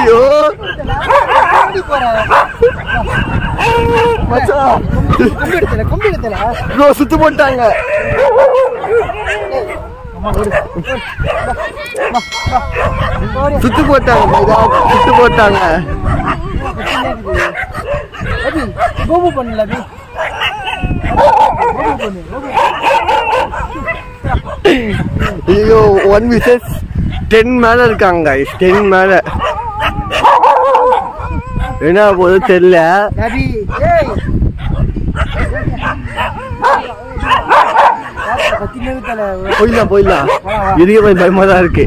ஐயோ. எப்படி போற மச்சான் கம்பி எடுத்தல கம்பி எடுத்தல ப்ரோ சுத்து போட்டாங்க. சுத்து போட்டாங்க சுத்து போட்டாங்க. கோபு பண்ணல ஐயோ ஒன் விசஸ் டென் மேல இருக்காங்க டென் மேல. என்ன போது தெரியல. போயிடலாம் போயிடலாம். இதுக்கே பயமா தான் இருக்கு.